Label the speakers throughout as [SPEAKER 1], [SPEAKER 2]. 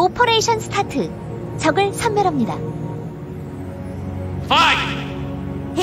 [SPEAKER 1] 오퍼레이션 스타트. 적을 섬멸합니다.
[SPEAKER 2] 파이!
[SPEAKER 1] t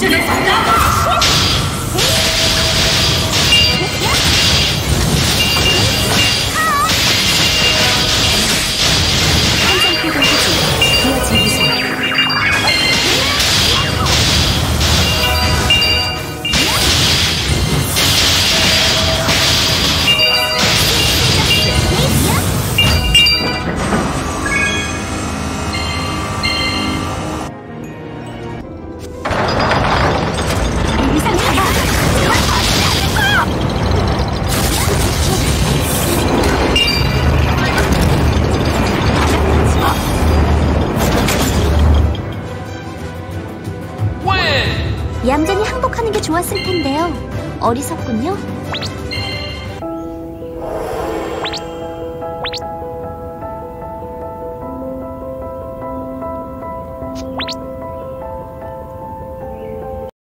[SPEAKER 1] 这
[SPEAKER 2] 个。
[SPEAKER 1] 얌전히 항복하는 게 좋았을 텐데요. 어리석군요.